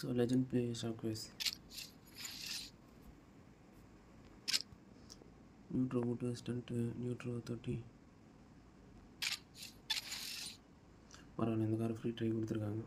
So legend play shockwaves நியூட்ரோ மூட்டு stunt நியூட்ரோ thirty பரவாயில்ல இந்த கார் ஃப்ரீ ட்ரை கொடுத்துருக்காங்க.